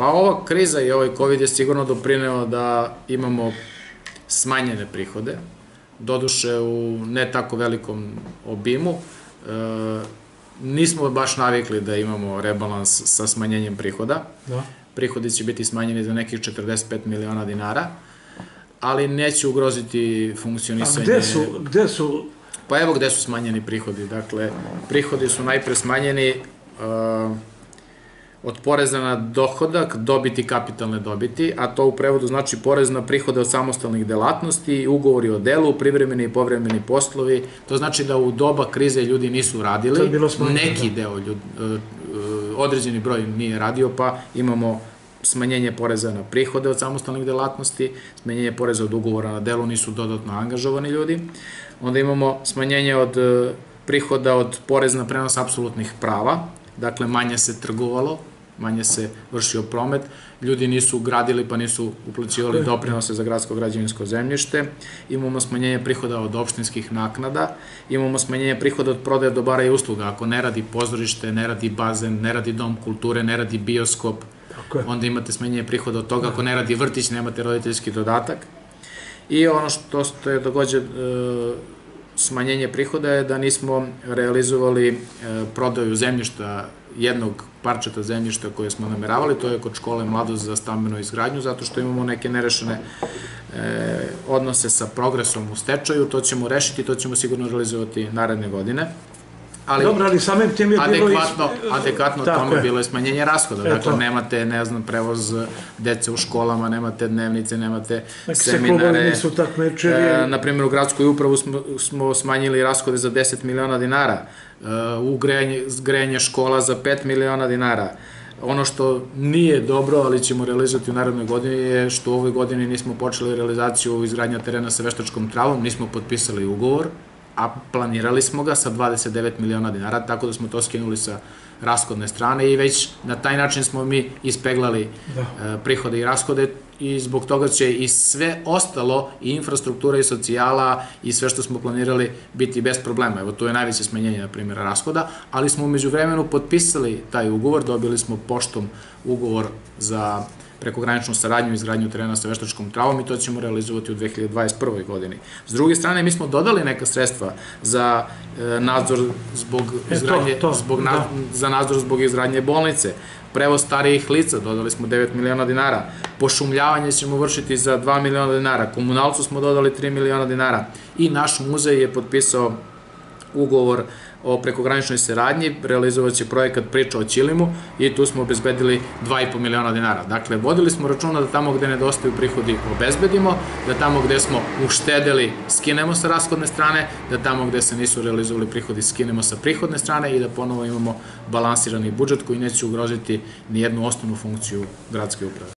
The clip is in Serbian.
Pa ova kriza i ovaj COVID je sigurno doprineo da imamo smanjene prihode, doduše u ne tako velikom obimu. E, nismo baš navikli da imamo rebalans sa smanjenjem prihoda. Da. Prihodi će biti smanjeni za nekih 45 miliona dinara, ali neće ugroziti funkcionisanje... A gde su, gde su Pa evo gde su smanjeni prihodi. Dakle, prihodi su najpre smanjeni uh, od poreza na dohodak, dobiti kapitalne dobiti, a to u prevodu znači porez na prihode od samostalnih delatnosti, ugovori o delu, privremeni i povremeni poslovi. To znači da u doba krize ljudi nisu radili, neki da. deo ljudi, uh, određeni broj nije radio, pa imamo smanjenje poreza na prihode od samostalnih delatnosti, smanjenje poreza od ugovora na delu, nisu dodatno angažovani ljudi. Onda imamo smanjenje od uh, prihoda od poreza na prenos apsolutnih prava, dakle manje se trgovalo, manje se vršio promet, ljudi nisu gradili pa nisu uplaćivali doprinose za gradsko građevinsko zemljište, imamo smanjenje prihoda od opštinskih naknada, imamo smanjenje prihoda od prodaje dobara i usluga, ako ne radi pozorište, ne radi bazen, ne radi dom kulture, ne radi bioskop, onda imate smanjenje prihoda od toga, ako ne radi vrtić, nemate roditeljski dodatak. I ono što je dogođe smanjenje prihoda je da nismo realizovali e, prodaju zemljišta jednog parčeta zemljišta koje smo nameravali, to je kod škole Mladost za stambenu izgradnju, zato što imamo neke nerešene e, odnose sa progresom u stečaju, to ćemo rešiti, to ćemo sigurno realizovati naredne godine ali, Dobro, ali samim tim je bilo... Adekvatno, is... adekvatno tome je. bilo je smanjenje rashoda. Dakle, to. nemate, ne znam, prevoz dece u školama, nemate dnevnice, nemate Nek seminare. nisu takmičevi. E, na primjer, u gradskoj upravu smo, smo smanjili rashode za 10 miliona dinara, e, u grejanje, grejanje škola za 5 miliona dinara. Ono što nije dobro, ali ćemo realizovati u narednoj godini je što u ovoj godini nismo počeli realizaciju izgradnja terena sa veštačkom travom, nismo potpisali ugovor, a planirali smo ga sa 29 miliona dinara, tako da smo to skinuli sa rashodne strane i već na taj način smo mi ispeglali da. E, prihode i rashode i zbog toga će i sve ostalo, i infrastruktura i socijala i sve što smo planirali biti bez problema. Evo, to je najveće smenjenje, na primjer, rashoda, ali smo umeđu vremenu potpisali taj ugovor, dobili smo poštom ugovor za prekograničnu saradnju i izgradnju terena sa veštačkom travom i to ćemo realizovati u 2021. godini. S druge strane, mi smo dodali neka sredstva za e, nadzor zbog izgradnje, e to, to, zbog na, da. za nadzor zbog izgradnje bolnice, prevoz starijih lica, dodali smo 9 miliona dinara, pošumljavanje ćemo vršiti za 2 miliona dinara, komunalcu smo dodali 3 miliona dinara i naš muzej je potpisao ugovor o prekograničnoj saradnji, realizovat će projekat Priča o Ćilimu i tu smo obezbedili 2,5 miliona dinara. Dakle, vodili smo računa da tamo gde nedostaju prihodi obezbedimo, da tamo gde smo uštedeli skinemo sa rashodne strane, da tamo gde se nisu realizovali prihodi skinemo sa prihodne strane i da ponovo imamo balansirani budžet koji neće ugroziti ni jednu osnovnu funkciju gradske uprave.